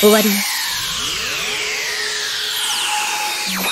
終わり。よ